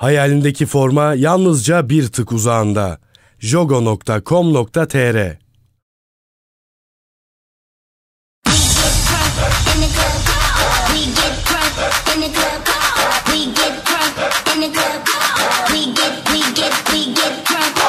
Hayalindeki forma yalnızca bir tık uzağında. jogo.com.tr We get drunk.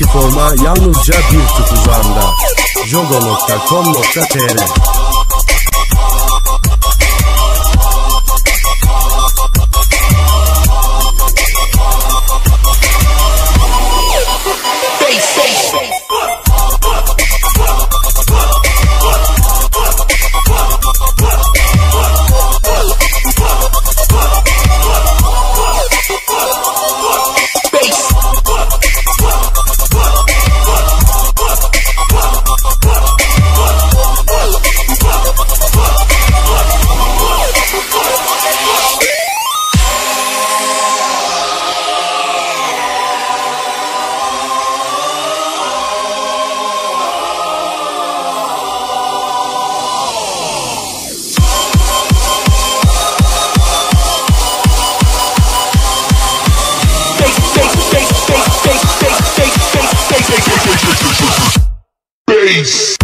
nakit olma yalnızca bir tuzağında. Yogo.com.tr Peace.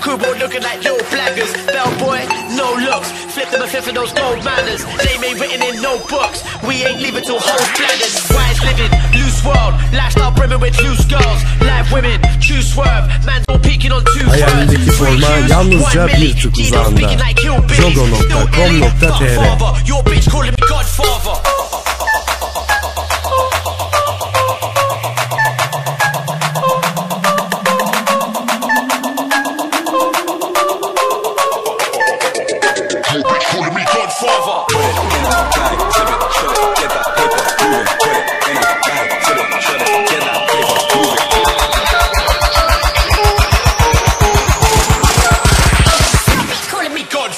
Crew boy looking like little blaggers. Bellboy, no looks. Flip them a fifth of those gold manners. Name ain't written in no books. We ain't leaving till hoes bladders. Wise living, loose world. Lifestyle brimming with loose girls. Live women, true swerve. Man's all peeking on two Hayalindeki forma yalnızca bir tık uzağında. Jogo.com.tr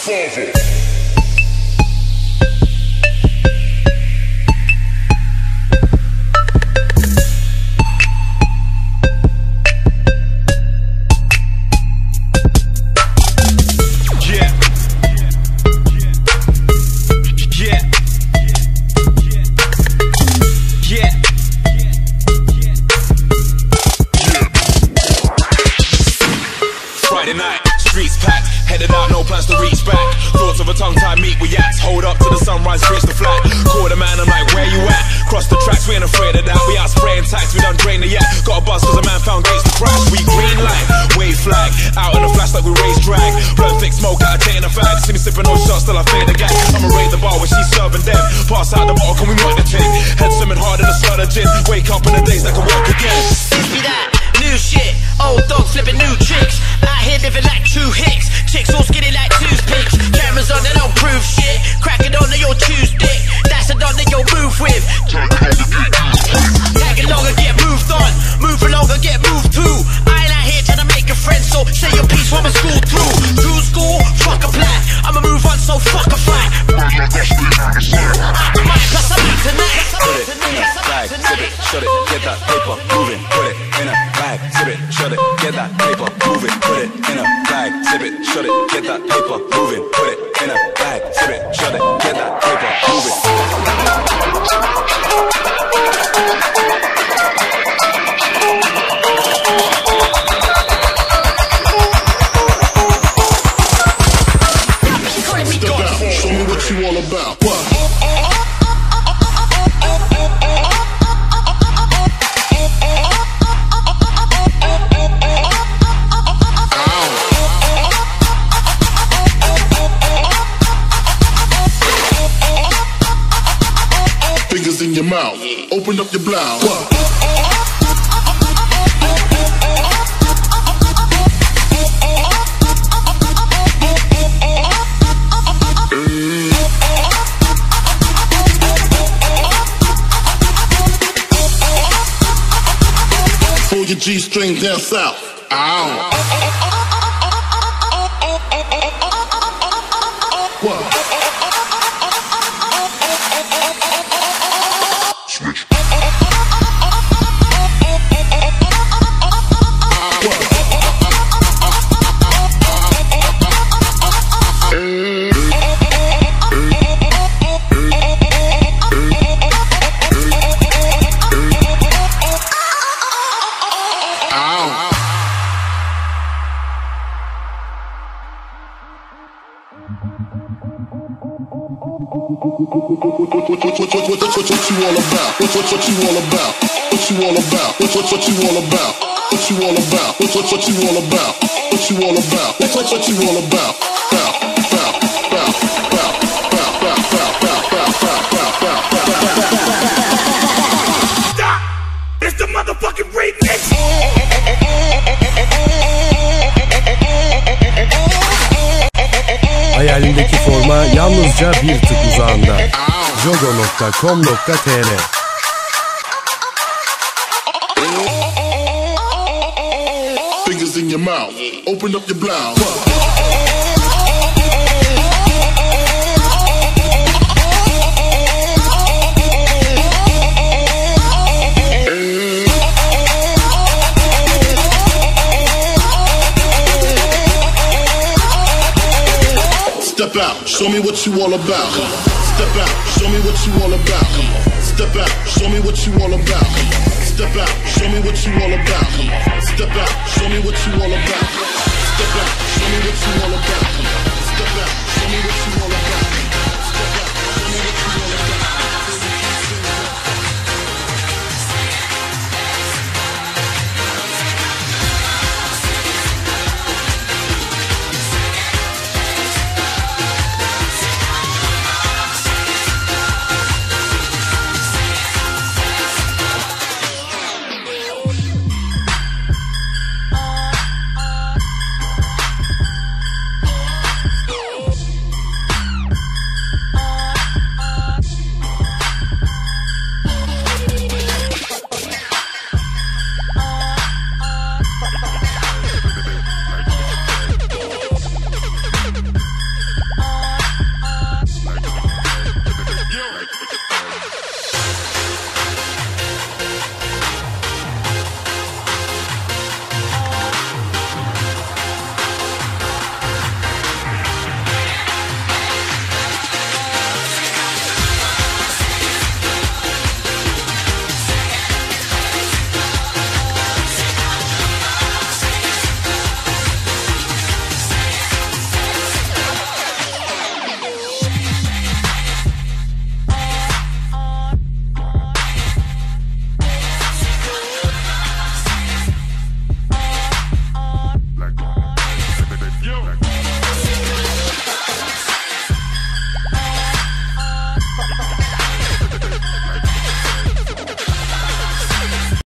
solve it. Friday night streets packed, headed out, no plans to reach back. Thoughts of a tongue-tied meet with yaks, hold up to the sunrise, reach the flat. Call the man, I'm like, where you at? Cross the tracks, we ain't afraid of that. We out spraying tax, we done drain the yak. Got a bus cause a man found gates to crash. We green light, wave flag, out in the flash like we raise drag. Blood thick smoke out, taking a fag. See me sipping no shots till I fade the gas. I'ma raid the bar when she's serving them. Pass out the bottle, can we the thing? Head swimming hard in the slur of gin. Wake up in the days that can work again. Be that new shit. Old dogs flipping new tricks. True hicks. Chicks all skinny like toothpicks. Cameras on, they don't prove shit. Crack it on to your Tuesday. That's the dog that you'll move with. Tag along and get moved on. Move along and get moved too. I ain't out here trying to make a friend, so say your piece when we school through. Through school, fuck a plan. I'ma move on, so fuck a fight. Put it a it, shut it, get that paper shut it, get that paper moving. Put it in a bag, zip it, shut it, get that paper moving. Show me what you all about. What? Open up your blouse. Pull your G string down south. Ow. What, what, what you all about? What you all about? What, what, what you all about? What you all about? What, what, what you all about? What you all about? What, what, what you all about? Bow, bow, bow, bow, bow, bow, bow, bow, bow, bow, bow, bow. Stop! It's the motherfucking remix! Hayalindeki forma yalnızca bir tık uzağında. Jogo.com.tr In your mouth, open up your blouse. Step out, show me what? You all about. Step out, show me what you all about. Step out, show me what you all about. Step out, show me what you all about. Step out, show me what you all about. Step out, show me what you all about. Step out, show me what you all about. Step out.